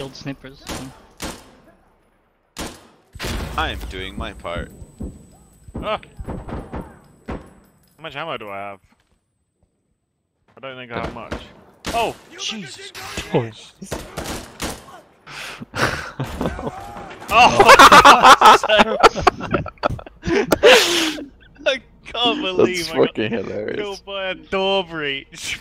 Shield snipers. I'm doing my part. Ah! How much ammo do I have? I don't think I have much. Oh! Jesus Christ! Oh! I can't believe That's I got fucking hilarious. killed by a door breach.